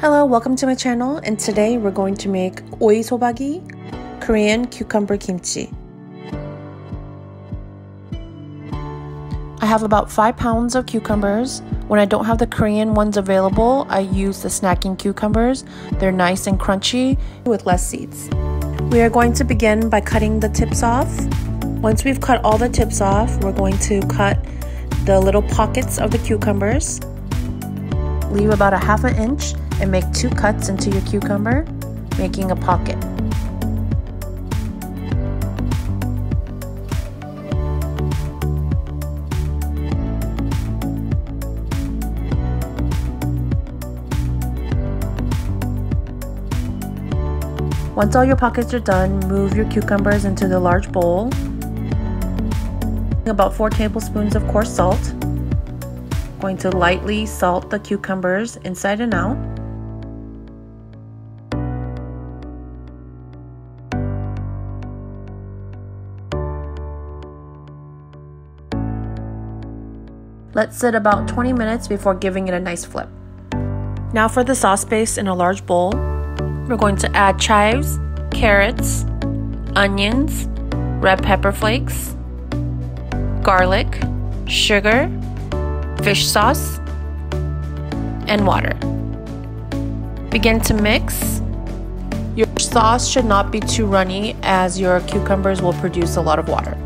Hello, welcome to my channel and today we're going to make oisobagi, Korean cucumber kimchi. I have about 5 pounds of cucumbers. When I don't have the Korean ones available, I use the snacking cucumbers. They're nice and crunchy with less seeds. We are going to begin by cutting the tips off. Once we've cut all the tips off, we're going to cut the little pockets of the cucumbers. Leave about a half an inch and make two cuts into your cucumber, making a pocket. Once all your pockets are done, move your cucumbers into the large bowl. About 4 tablespoons of coarse salt. Going to lightly salt the cucumbers inside and out. Let's sit about 20 minutes before giving it a nice flip. Now for the sauce base in a large bowl, we're going to add chives, carrots, onions, red pepper flakes, garlic, sugar, fish sauce, and water. Begin to mix. Your sauce should not be too runny as your cucumbers will produce a lot of water.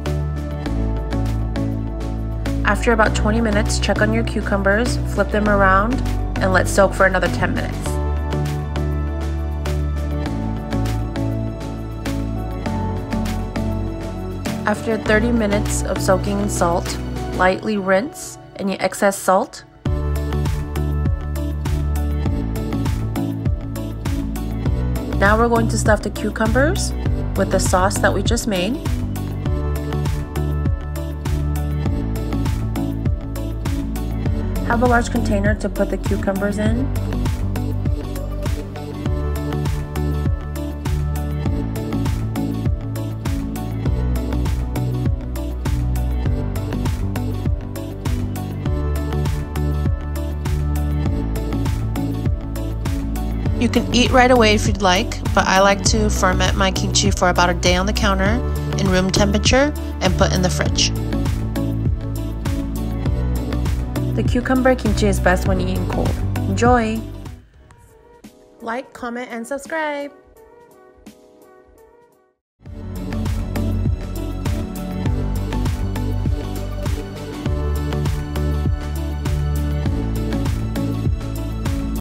After about 20 minutes, check on your cucumbers, flip them around, and let soak for another 10 minutes. After 30 minutes of soaking in salt, lightly rinse any excess salt. Now we're going to stuff the cucumbers with the sauce that we just made. Have a large container to put the cucumbers in. You can eat right away if you'd like, but I like to ferment my kimchi for about a day on the counter in room temperature and put in the fridge. The cucumber kimchi is best when eaten cold. Enjoy! Like, comment, and subscribe!